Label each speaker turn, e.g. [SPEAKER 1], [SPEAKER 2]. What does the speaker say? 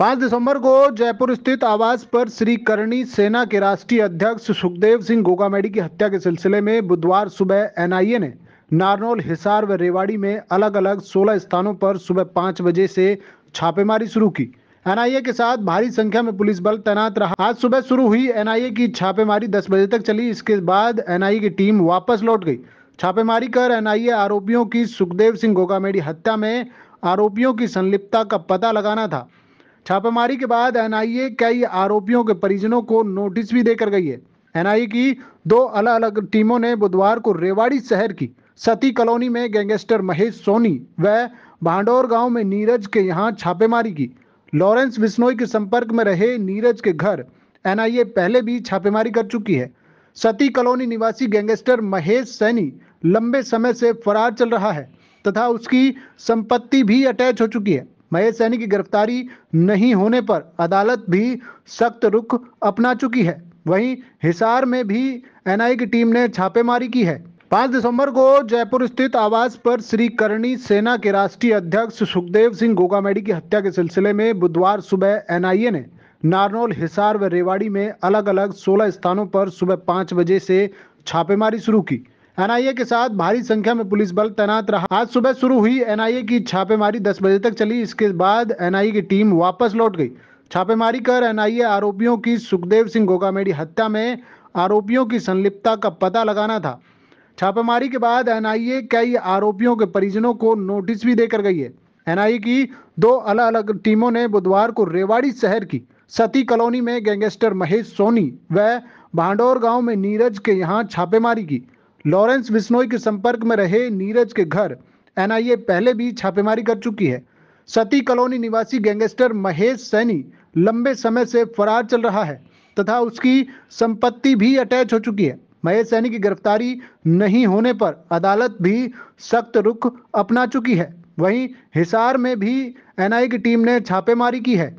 [SPEAKER 1] 5 दिसंबर को जयपुर स्थित आवास पर श्री करणी सेना के राष्ट्रीय अध्यक्ष सुखदेव सिंह गोगामेडी की हत्या के सिलसिले में बुधवार सुबह एनआईए ने नारनौल, हिसार व रेवाड़ी में अलग अलग 16 स्थानों पर सुबह पाँच बजे से छापेमारी शुरू की। एनआईए के साथ भारी संख्या में पुलिस बल तैनात रहा। आज सुबह शुरू हुई एनआईए की छापेमारी। 10 बजे तक चली। इसके बाद एनआईए की टीम वापस लौट गई। छापेमारी कर एनआईए आरोपियों की सुखदेव सिंह गोगामेडी हत्या में आरोपियों की संलिप्तता का पता लगाना था। छापेमारी के बाद एनआईए कई आरोपियों के परिजनों को नोटिस भी देकर गई है। एनआईए की दो अलग अलग टीमों ने बुधवार को रेवाड़ी शहर की सती कॉलोनी में गैंगस्टर महेश सोनी व भांडौर गाँव में नीरज के यहाँ छापेमारी की। लॉरेंस बिश्नोई के संपर्क में रहे नीरज के घर एनआईए पहले भी छापेमारी कर चुकी है। सती कॉलोनी निवासी गैंगस्टर महेश सैनी लंबे समय से फरार चल रहा है तथा उसकी संपत्ति भी अटैच हो चुकी है। महेश सैनी की गिरफ्तारी नहीं होने पर अदालत भी सख्त रुख अपना चुकी है। वहीं हिसार में भी एनआई की टीम ने छापेमारी की है। 5 दिसंबर को जयपुर स्थित आवास पर श्री करणी सेना के राष्ट्रीय अध्यक्ष सुखदेव सिंह गोगामेडी की हत्या के सिलसिले में बुधवार सुबह एनआईए ने नारनौल, हिसार व रेवाड़ी में अलग अलग 16 स्थानों पर सुबह पाँच बजे से छापेमारी शुरू की। एनआईए के साथ भारी संख्या में पुलिस बल तैनात रहा। आज सुबह शुरू हुई एनआईए की छापेमारी। 10 बजे तक चली। इसके बाद एनआईए की टीम वापस लौट गई। छापेमारी कर एनआईए आरोपियों की सुखदेव सिंह गोगामेडी हत्या में आरोपियों की संलिप्तता का पता लगाना था। छापेमारी के बाद एनआईए कई आरोपियों के परिजनों को नोटिस भी देकर गई है। एनआईए की दो अलग अलग टीमों ने बुधवार को रेवाड़ी शहर की सती कॉलोनी में गैंगस्टर महेश सोनी व भांडौर गाँव में नीरज के यहाँ छापेमारी की। लॉरेंस बिश्नोई के संपर्क में रहे नीरज के घर। एनआईए पहले भी छापेमारी कर चुकी है। सती कॉलोनी निवासी गैंगस्टर महेश सैनी लंबे समय से फरार चल रहा है तथा उसकी संपत्ति भी अटैच हो चुकी है। महेश सैनी की गिरफ्तारी नहीं होने पर अदालत भी सख्त रुख अपना चुकी है। वहीं हिसार में भी एनआई की टीम ने छापेमारी की है।